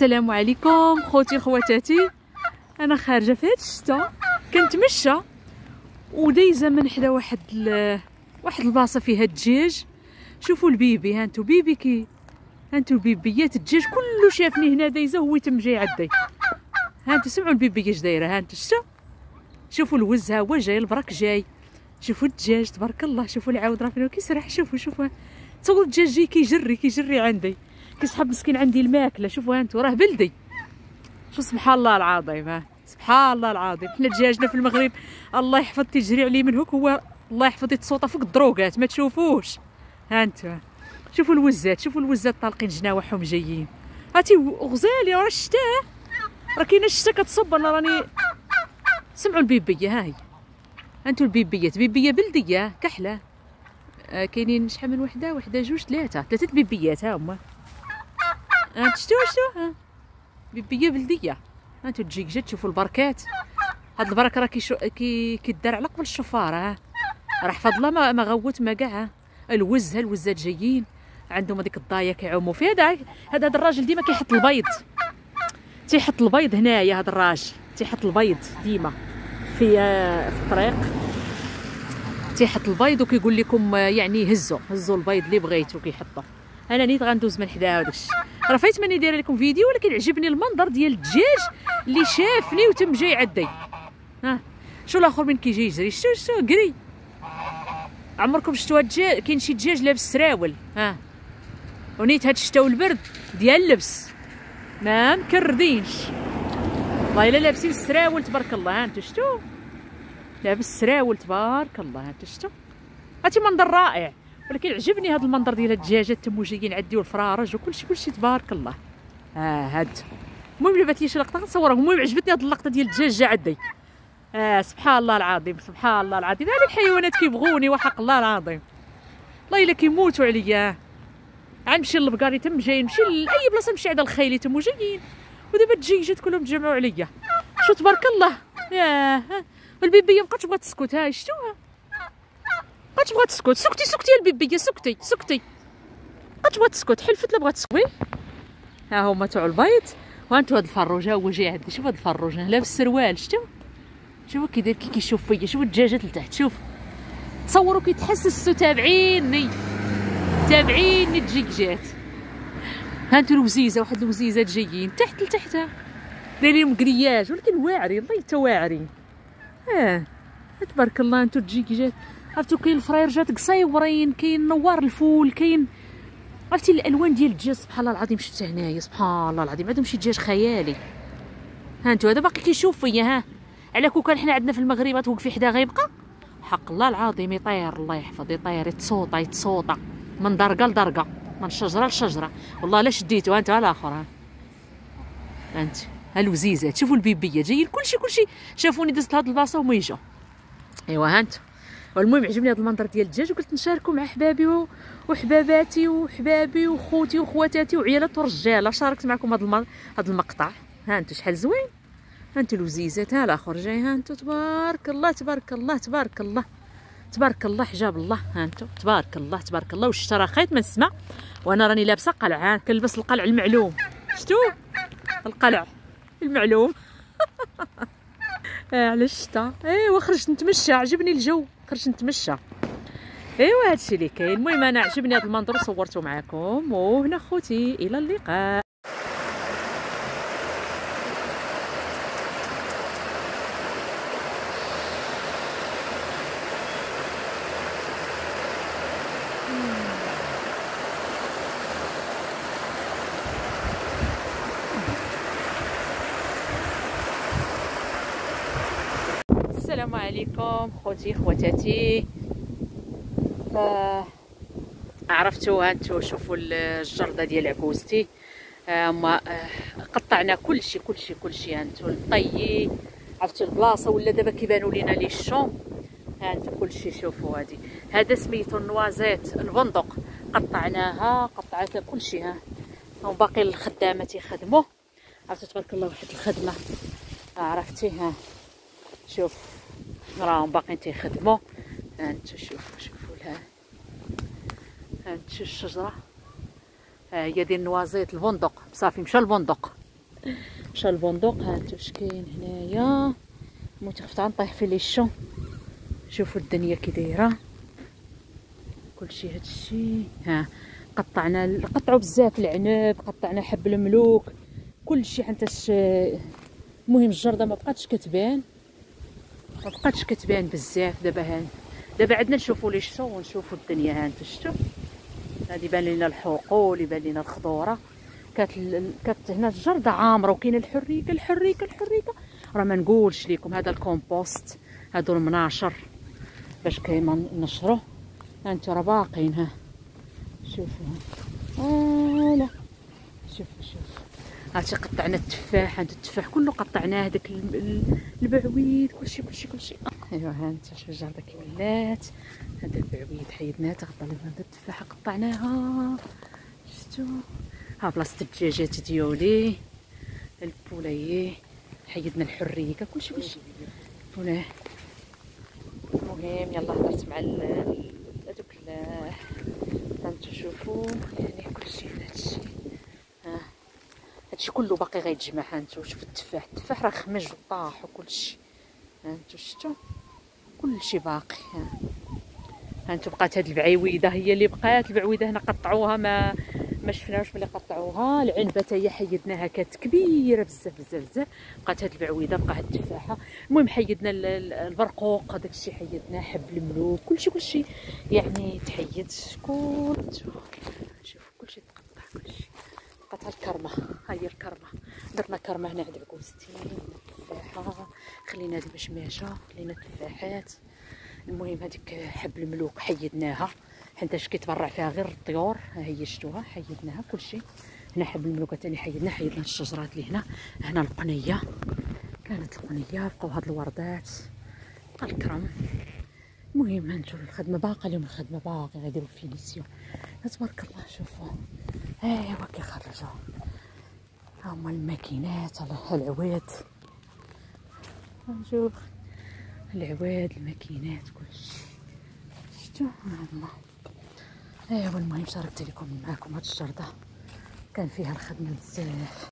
السلام عليكم خوتي خواتاتي. أنا خارجة في هاد الشتا. كنتمشى. ودايزه من حدا واحد ال... واحد البلاصة فيها الدجاج. شوفوا البيبي. هانتو بيبي كي هانتو البيبيات الدجاج كله شافني هنا دايزه هو تم جاي عدي هانتو سمعوا البيبي اش دايره هانتو شتا. شوفوا الوز ها هو جاي البرك جاي. شوفوا الدجاج تبارك الله. شوفوا العاود راه فين كيسرح. شوفوا شوفوا. تصور الدجاج جاي كيجري كيجري عندي. كيسحب مسكين عندي الماكلة. شوفوا انتو راه بلدي. شو سبحان الله العظيم سبحان الله العظيم. حنا دجاجنا في المغرب الله يحفظ تيجري عليه من هوك هو الله يحفظ يتصوطى فوق الدروغات ما تشوفوش؟ ها انتو. شوفوا الوزات شوفوا الوزات طالقين جناوحهم جايين. هاتي غزالي راه الشتاء راه كاينة الشتاء كتصب أنا راني سمعوا البيبية ها هي. انتو البيبيات بيبية بلدية كحلة. آه كاينين شحال من وحدة؟ وحدة جوج ثلاثة. ثلاثة بيبيات ها هما. شتو شتو بيبيه بلدية. انتو تجيك جات تشوفوا البركات. هاد البرك راه كيشو كي كيدار على قبل الشفاره ها. راه الله ما, ما غوت ما كاع الوز ها الوزات جايين. عندهم هذيك الضاية كيعوموا فيها. هذا هذا الراجل ديما كيحط البيض. تيحط البيض هنايا هذا الراجل. تيحط البيض ديما في في الطريق. تيحط البيض وكيقول لكم يعني هزوا هزوا البيض اللي بغيتو كيحطه أنا نيت غندوز من حداه وداك الشيء راه فايت ماني دايرة لكم فيديو ولكن عجبني المنظر ديال الدجاج اللي شافني وتم جاي عدي. ها شو الآخر من كيجي يجري شو شو قري؟ عمركم شفتوا الدجاج؟ كاين شي دجاج لابس سراول. ها. ونيت هاد الشتا والبرد ديال اللبس. ما مكردينش والله إلا لابسين السراول تبارك الله. ها انتو شتو لابس سراول تبارك الله. ها انتو شتو هاتي منظر رائع. ولكن عجبني هذا المنظر ديال الدجاجات تمو جايين عديو الفرارج وكلشي كلشي تبارك الله. ها هاد. المهم اللي بات لي شي لقطة غنصورها. المهم عجبتني هاد اللقطة ديال الدجاج جا عدي. آه سبحان الله العظيم سبحان الله العظيم. هاد الحيوانات كيبغوني وحق الله العظيم. والله إلا كيموتوا عليا. غنمشي للبقاري تم جاي نمشي لاي بلاصة نمشي عند الخيلي تمو جايين ودابا الدجاجات كلهم تجمعوا عليا. شو تبارك الله. ياه. والبيبيه مابقاتش بغات تسكت. ها شتوها بغات تسكت. سكتي سكتي البيبيه سكتي سكتي. بغات تسكت. حلفت لا بغات تسكت. ها هما تاع البيض وانتو هاد الفروج هو جاي عندي. شوف هاد الفروج لابس سروال شتو شوفوا كي داير كي كيشوف فيا. شوفوا الدجاجات لتحت شوف. تصوروا كيتحسسوا تابعيني. تابعيني الدجاجات هانتو الوزيزة واحد الوزيزات جايين تحت لتحت. دايرين مقرياج. ولكن واعرين الله واعرين. آه. تبارك الله انتو الدجاجات عرفتو كاين الفريرجات قصيورين كاين نوار الفول كاين عرفتي الألوان ديال الدجاج سبحان الله العظيم شفتها هنايا سبحان الله العظيم. عندهم شي دجاج خيالي. ها انتو هذا باقي كيشوف فيا ها. على كون كان حنا عندنا في المغرب توقفي حدا غيبقى؟ حق الله العظيم يطير الله يحفظ يطير يتصوطا يتصوطا من درقة لدرقة من شجرة لشجرة. والله لا شديتو انت الآخر ها. انت ها الوزيزات شوفوا البيبية جايين كلشي كلشي. شافوني دزت لهاد البلاصة وما يجوا ايوا ها أنتم والمهم عجبني هذا المنظر ديال الدجاج وقلت نشاركو مع حبابي وحباباتي وحبابي وخوتي وخواتاتي وعيالات ورجالة. شاركت معكم هذا. هذا المقطع. ها أنتم شحال زوين؟ ها أنتم الوزيزات ها الآخر جاي ها أنتم تبارك الله تبارك الله تبارك الله تبارك الله حجاب الله ها أنتم تبارك الله تبارك الله. والشتا خيط من السماء وأنا راني لابسة قلعة كنلبس القلع المعلوم. شتو القلع المعلوم. آه على الشتا. ايوا خرجت نتمشى عجبني الجو. خرجت نتمشى. ايوا هادشي اللي كاين. المهم أنا عجبني هذا المنظر وصورته معكم وهنا خوتي إلى اللقاء. السلام عليكم خوتي خواتاتي. آه عرفتوا هانتو شوفوا الجردة ديال عكوزتي هما آه قطعنا كلشي كلشي كلشي هانتو. الطي عرفتوا البلاصة ولا دابا كيبانوا لينا les champs. هانتو كلشي شوفوا هادي. هذا سميتو ال noisette البندق. قطعناها قطعت كلشي ها. وباقي الخدامة تيخدموا عرفتوا تبارك الله واحد الخدمة. عرفتي ها. شوف. راهم باقيين تيخدموا. هانتو شوفوا شوفوا لها. هانتو الشجرة. ها هي ديال ال noisette البندق. صافي مشى البندق. مشى البندق. ها انتو كاين هنايا؟ موت خفت غنطيح في les choux شوفوا الدنيا كي دايرة. كلشي هادشي. ها قطعنا قطعوا بزاف العنب قطعنا حب الملوك. كلشي حتى المهم الجردة ما بقاتش كتبان. ما بقاتش كتبان بزاف. دابا هان. دابا عندنا نشوفوا les champs ونشوفوا الدنيا ها انتو شفتوا هادي بان لينا الحقول يبان لينا الخضورة. كانت كانت هنا الجرده عامرة وكاينة الحريكة الحريكة الحريكة. راه ما نقولش لكم هذا الكومبوست هادو المناشر باش كيما نشرو. انتو راه باقيين ها. شوفوا ها لا. شوفوا شوفوا هاتي قطعنا التفاح هذا التفاح كله قطعناه داك البعويد كلشي كلشي كلشي. ايوا ها أنت الجرده كي ولات هذا البعويد حيدناه تغطى لنا هذا التفاحه قطعناها. شفتوا ها بلاصة الدجاجات ديالي البولايي حيدنا الحريكه كلشي كلشي. هنا المهم يلا هضرت مع هذوك تشوفوا يعني كلشي هادشي. ها هادشي كله باقي غيتجمع. ها انتو شوفوا التفاح التفاح راه خمج وطاح وكلشي. ها انتو شفتوا كلشي باقي ها. ها انتو بقات هاد البعيويدة هي اللي بقات البعويده هنا قطعوها ما ما شفناوش ملي قطعوها. العنبه هي حيدناها كانت كبيره بزاف بزاف بزاف. بقات هاد البعويده بقى هاد التفاحة. المهم حيدنا البرقوق هذاك الشيء حيدناه حب الملوك كلشي كلشي. يعني تحيد كلشي بقات الكرمه ها هي الكرمه. درنا كرمه هنا عند الكوستين. التفاحه خلينا هذه بشماشه خلينا تفاحات. المهم هذيك حب الملوك حيدناها. حيتاش كيتبرع فيها غير الطيور؟ ها هي شفتوها حيدناها كلشي هنا حب الملوكه ثاني حيدنا حيدنا الشجرات اللي هنا. هنا القنية. كانت القنية بقاو هاد الوردات. الكرم. المهم هانتو الخدمة باقا اليوم الخدمة باقي غيديروا finition تبارك الله شوفوا. ايوا كيخرجوا هما الماكينات العواد. نشوف العواد الماكينات كلشي. شفتوا هما ايوا المهم شاركت لكم معكم هاد الجرده كان فيها الخدمة بزاف.